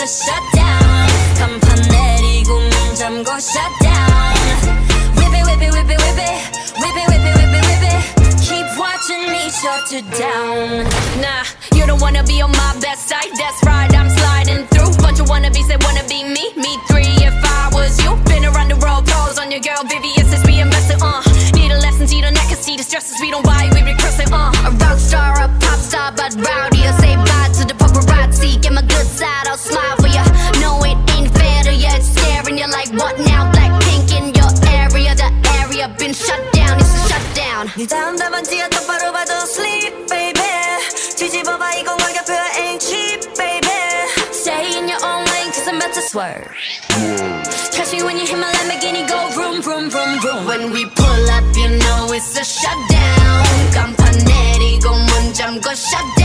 to shut down. 벌써 shutdown 간판 내리고 go, shut down. Whip it whip it whip it whip it. Whip it whip it whip it whip it. Keep watching me shut you down. Nah, you don't wanna be on my best side. That's right, I'm sliding through. Bunch of wannabes that wanna be me. Me three if I was you. Been around the world, calls on your girl Vivienne 네 다음 답안지야 똑바로 봐도 sleep baby. 뒤집어봐 이건 월급표 ain't cheap baby. Stay in your own lane cause I'm about to swerve. Me when you hit my Lamborghini go vroom vroom vroom vroom. When we pull up you know it's a shutdown. 간판 내리고 문 shutdown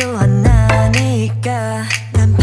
또안 나니까 난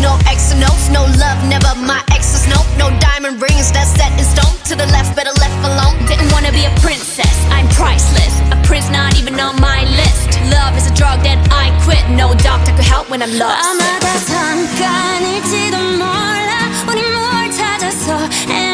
no X and O's, no love, never my exes, no, no diamond rings, that's set in stone. To the left, better left alone. Didn't wanna be a princess, I'm priceless. A prince not even on my list. Love is a drug that I quit. No doctor could help when I'm lost. 아마 다 잠깐일지도 몰라, 우리 뭘 찾았어.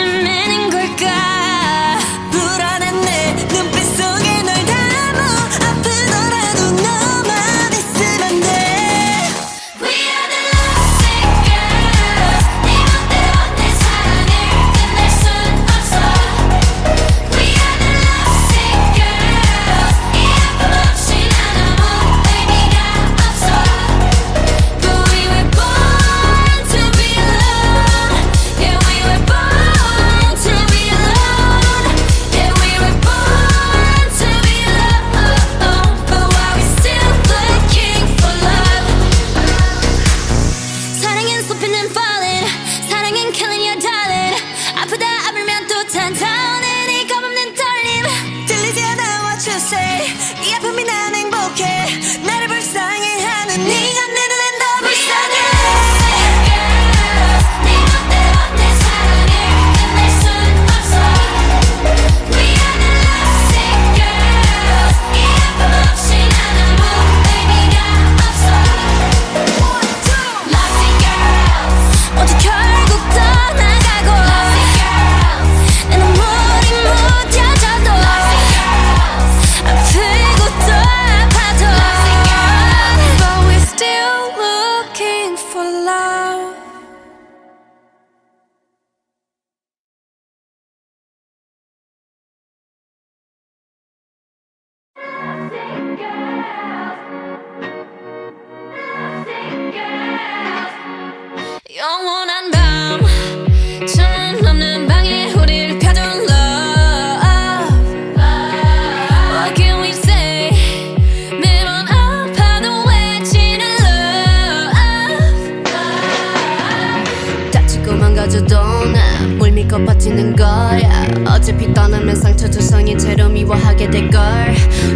떠나면 상처 두성이 채로 미워하게 될걸.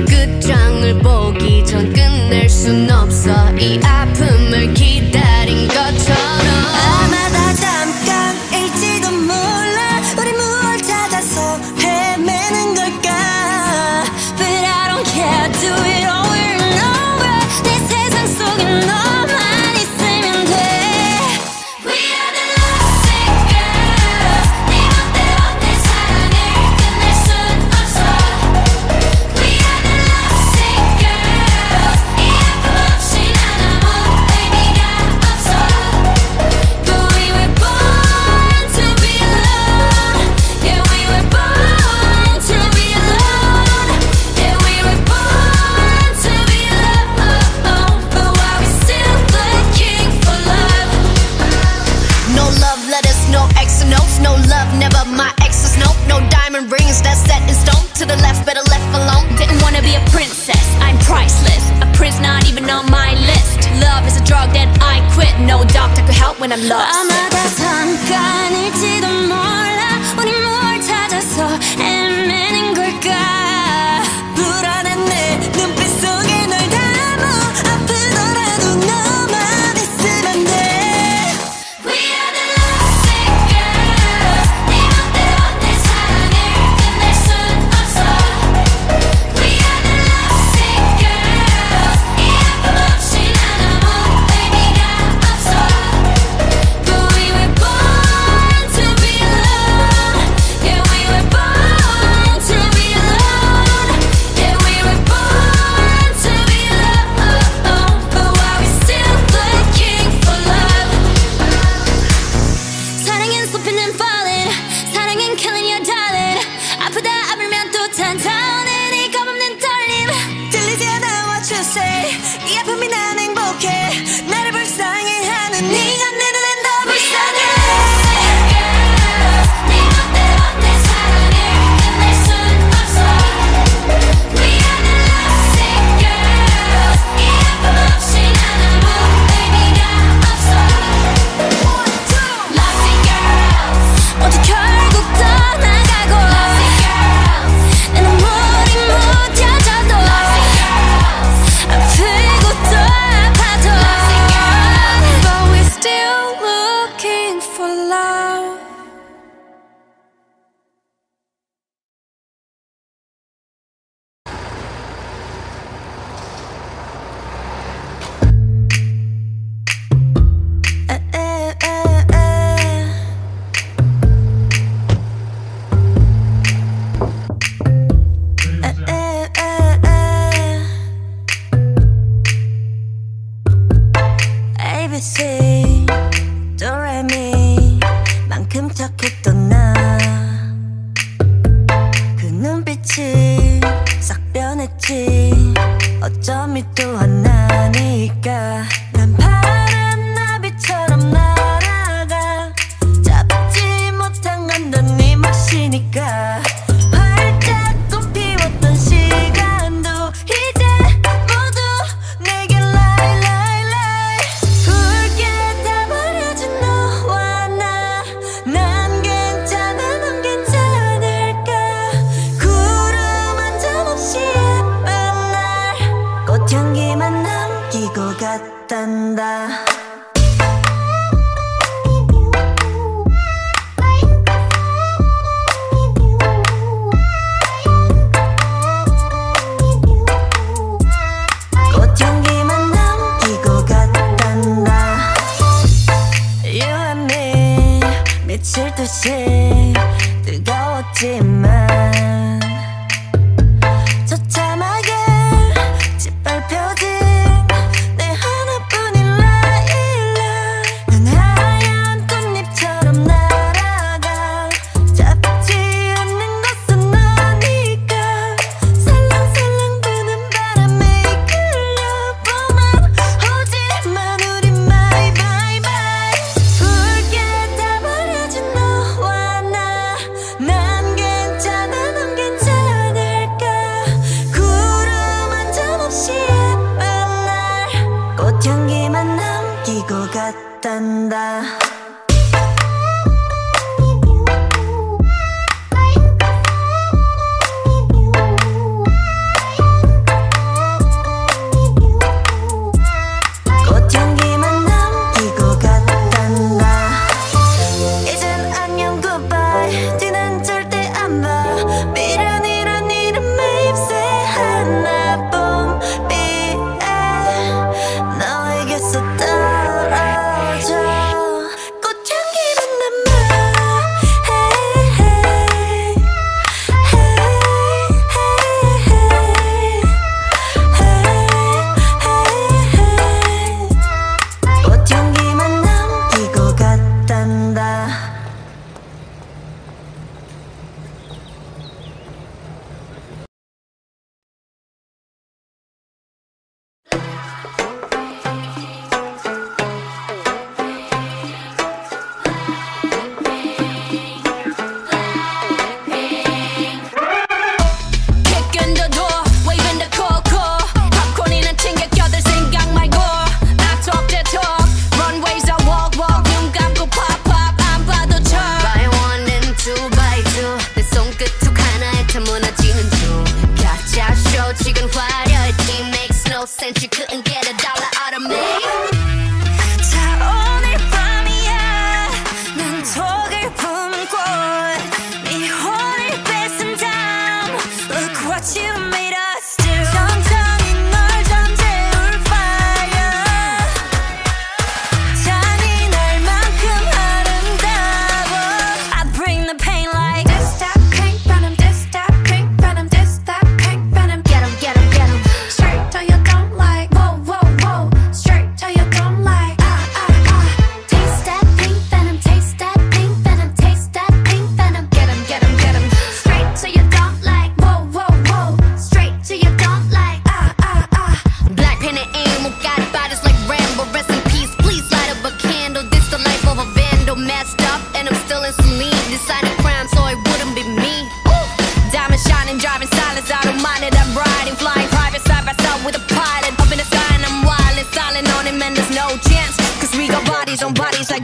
끝장을 보기 전 끝낼 순 없어. 이 아픔을 기다린 것처럼.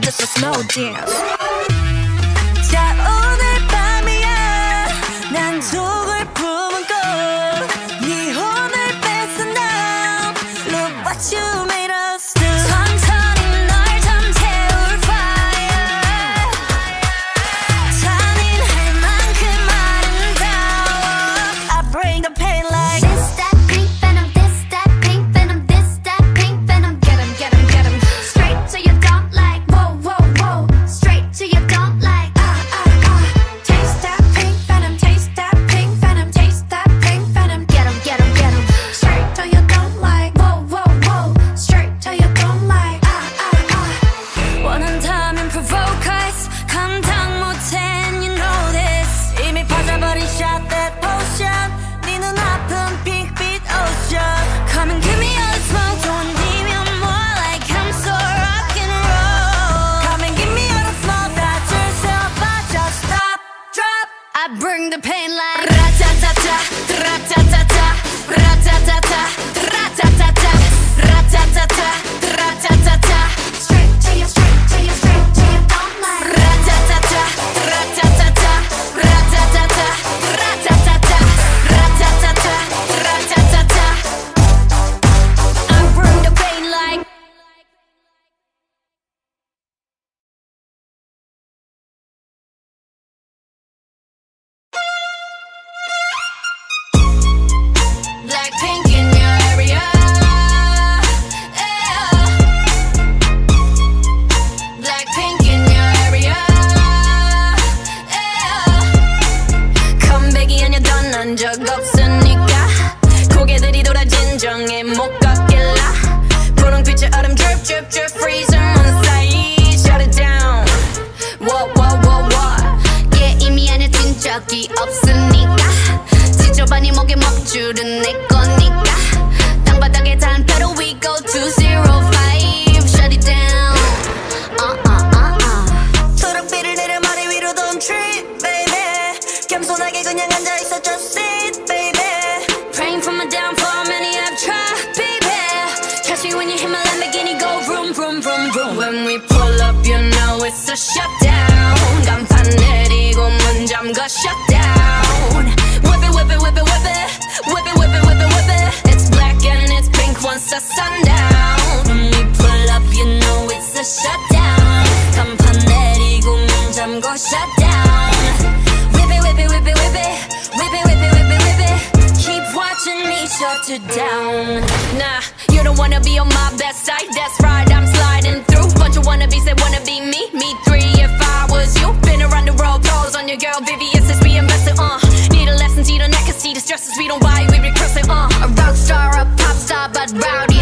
This a slow dance.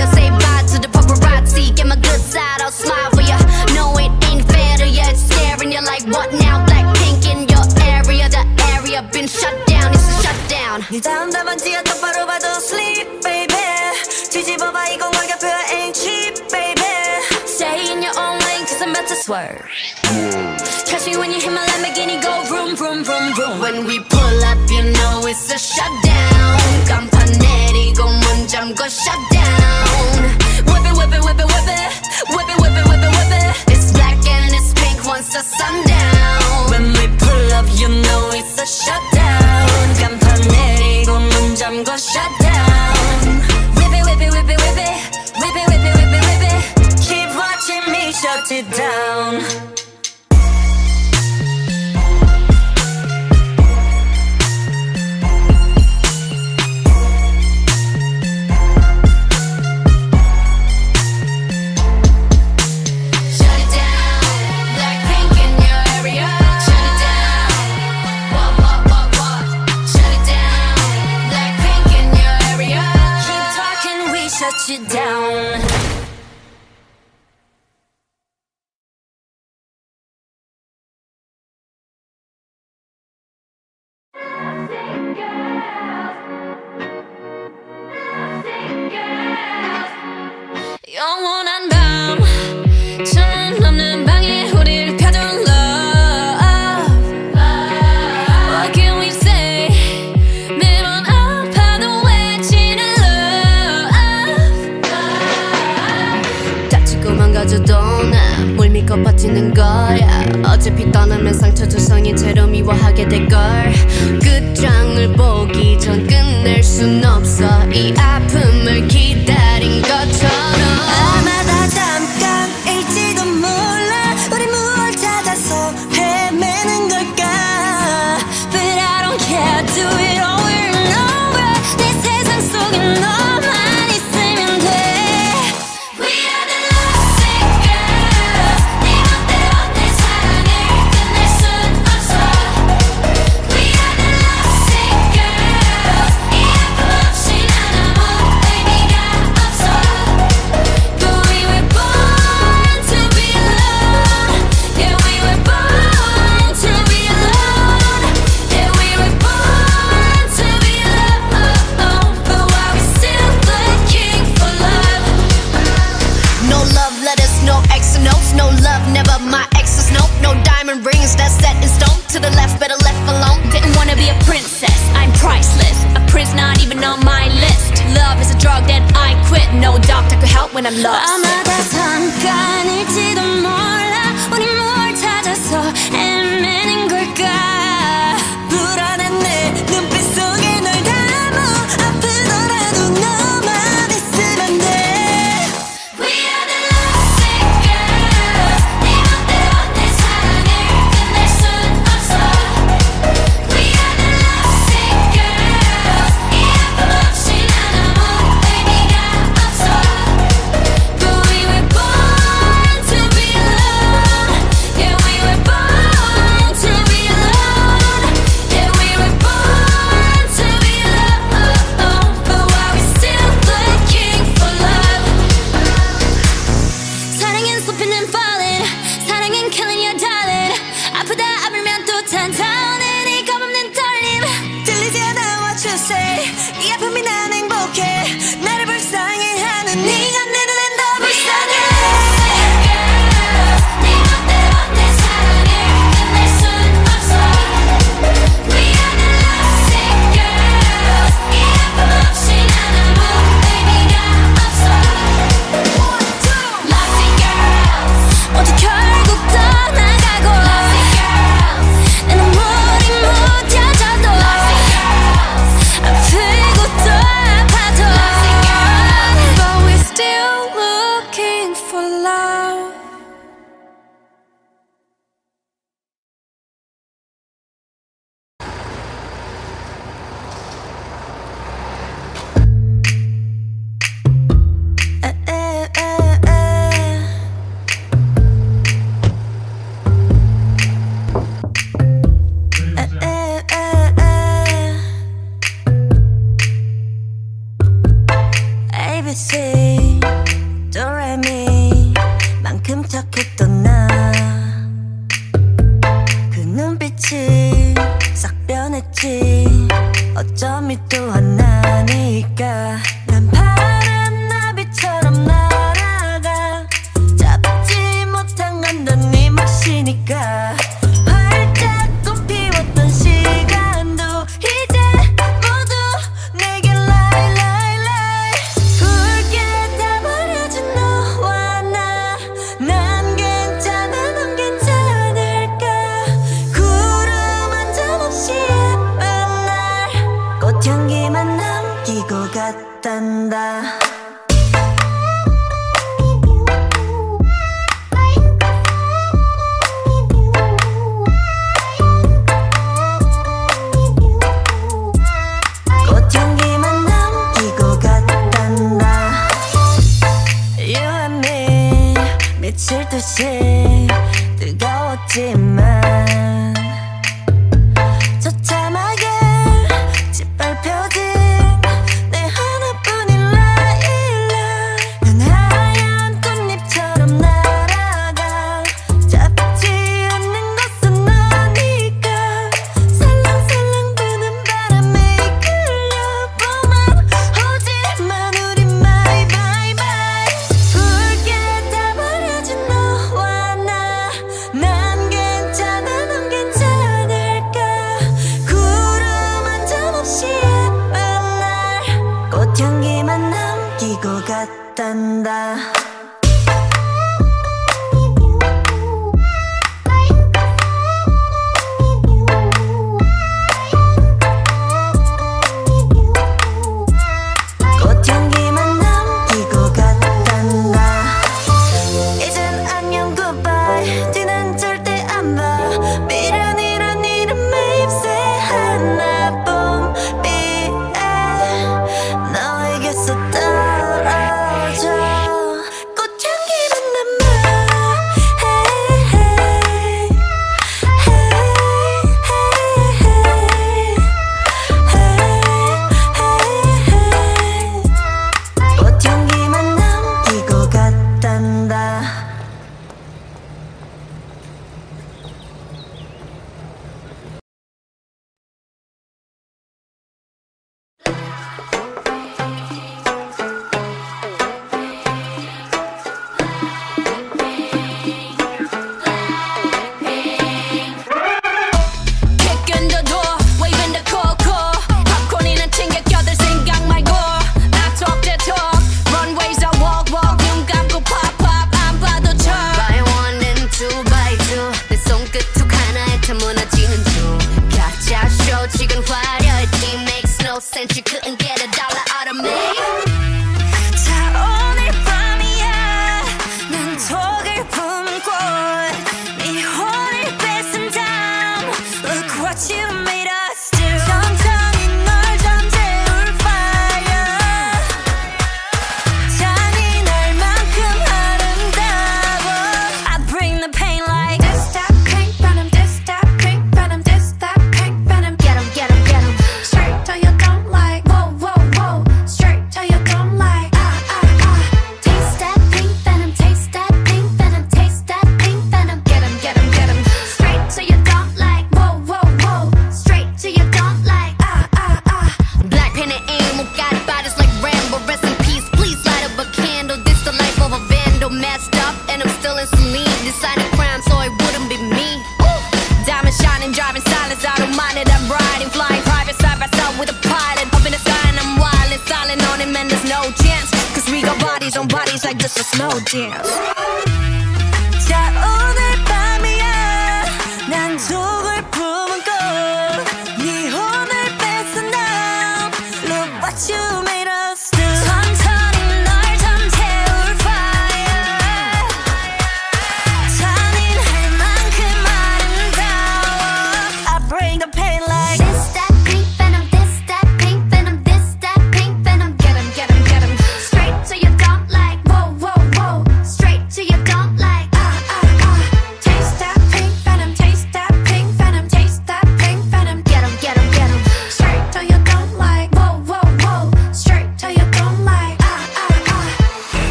or say bye to the paparazzi. Get my good side, I'll smile for ya. No, it ain't fair to ya. It's scaring ya like what now? Blackpink in your area, the area been shut down. It's a shutdown. 네 sleep, baby. ain't cheap, baby. Stay in your to swerve. Catch me when you hit my Lamborghini, go vroom, vroom, vroom, vroom. When we pull you down.